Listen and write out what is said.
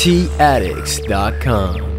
taddicts.com.